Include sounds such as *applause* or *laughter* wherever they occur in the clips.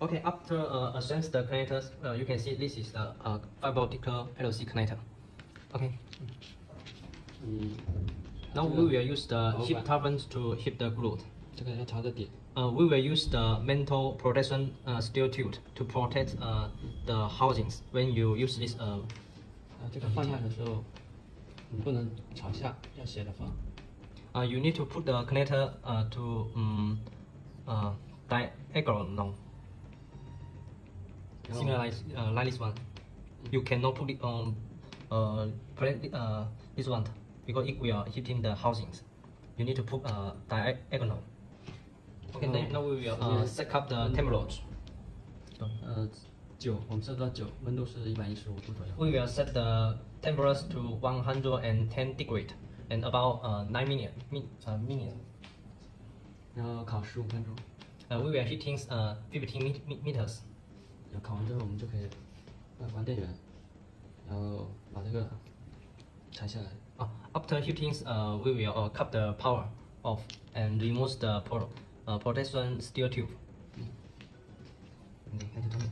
Okay, after uh, adjust the connectors, uh, you can see this is the uh, fiber optical LC connector. Okay, 嗯， now we will use the heat turbines to heat the glue. 这个要朝着点， Uh, we will use the metal protection uh, steel tube to protect uh, the housings when you use this. Uh, 啊，这个放下的时候，你不能朝下，要斜着放。 uh, you need to put the connector uh, to um, uh, diagonal, similar like, uh, like this one. You cannot put it on uh, put it, uh, this one because it will hitting the housings. You need to put uh, diagonal. Okay, then now we will uh, set up the temperature. 呃，九，我们设到九，温度是一百一十五度左右。 We will set the temperature to 110 degree and about uh, 9 minutes. Min, uh, minutes. 然后烤十五分钟， Uh, we will heating uh, 15 met- met- meters. 然后烤完之后，我们就可以呃关电源，然后把这个拆下来。 Uh, after heating, uh, we will uh, cut the power off and remove the pro, uh, protection steel tube. 你看这东西。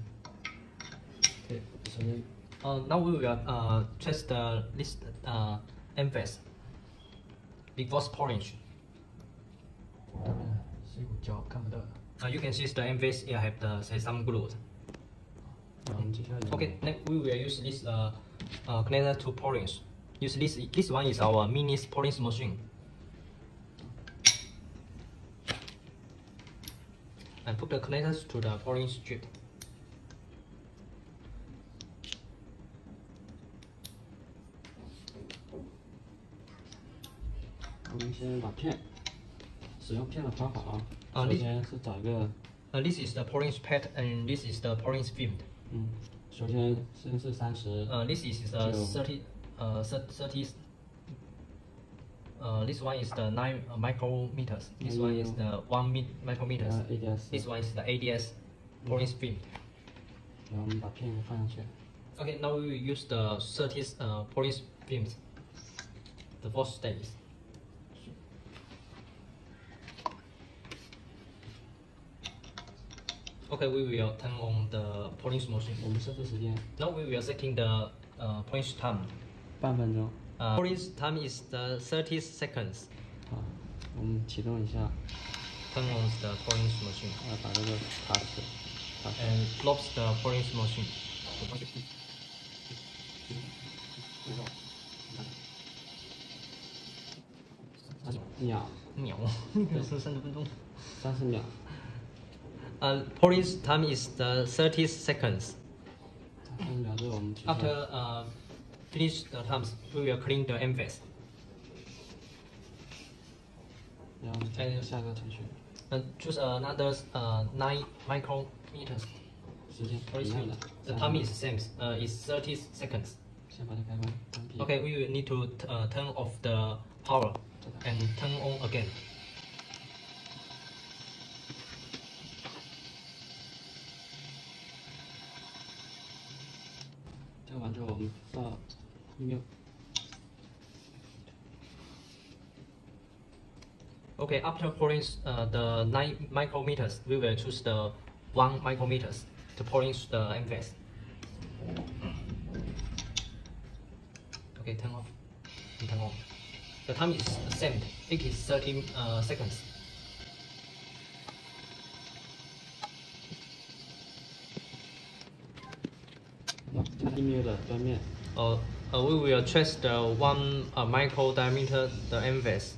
对，首先 Uh, now we will uh, test the list uh, emphasis before pouring. 嗯是一股胶，看不到的。 Uh, you can see the emphasis here have the say some glue. Okay, next we will use this uh, uh, connector to polish. Use this, this one is our mini polings machine. And put the connectors to the polling strip. Uh, this, uh, this is the polling pad and this is the polling film 首先先是三十， Uh, this is uh, Zero. 30, uh, thir- 30, uh, this one is the 9 uh, micrometers. This one is the 1 mi- 然 micrometers. 后 ADS， This one is the ADS pouring film. 然后我们把片放上去， Okay, now we will use the 30 uh, pouring films. The fourth stage. Okay, we will turn on the pouring machine. 我们设置时间 Now we will setting the uh, pouring time. 半分钟。 Uh, pouring time is the 30 seconds. 好，我们启动一下， Turn on the pouring machine 呃，把这个卡死，卡死。 and close the pouring machine. *laughs* 秒，秒，是三十分钟。三十秒。 Uh, Polish time is the 30 seconds. After uh, finish the times, we will clean the canvas. And, choose another uh, 9 micrometers. The time is same, uh, is 30 seconds. Okay, we will need to uh, turn off the power and turn on again. Okay, after pouring uh, the nine micrometers we will choose the one micrometers to pouring the MVS. okay turn off. Turn off. The time is the same. It is 30 uh, seconds. 它一秒的端面， Uh, uh, we will trace the 1 uh, micro diameter the emphasis.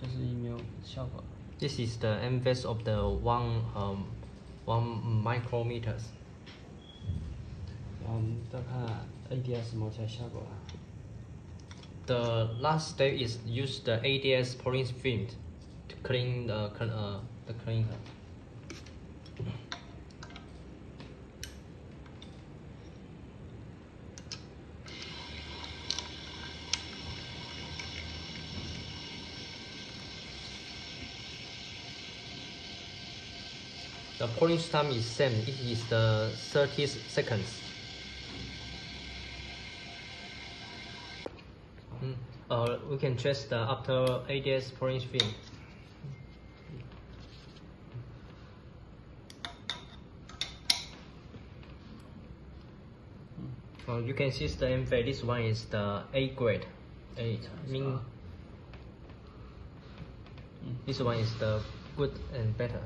这是一秒效果。 This is the emphasis of the 1 um, 1 micrometers. 然后我们再看 ADS 摸起来效果啊， the last step is use the ADS pouring film to clean the uh, the cleaner. The pouring time is same. It is the 30 seconds. Mm. Uh, we can test the after ADS pouring film. Uh, you can see the MFA. This one is the A grade. A mean. This one is the good and better.